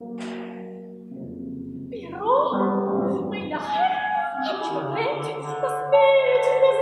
Pero, mein Herr, hab ich The das Mädchen des